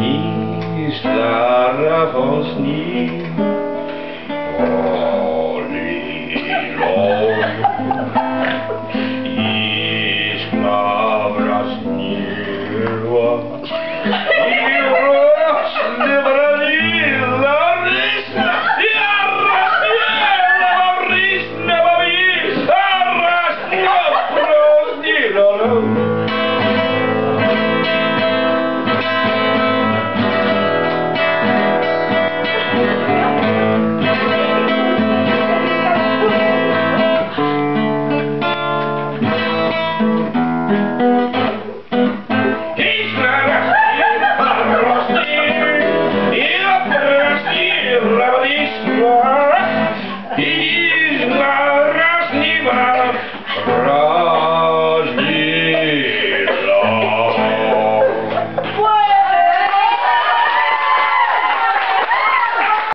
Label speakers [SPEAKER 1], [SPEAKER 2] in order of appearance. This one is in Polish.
[SPEAKER 1] Śni, stara wąsni,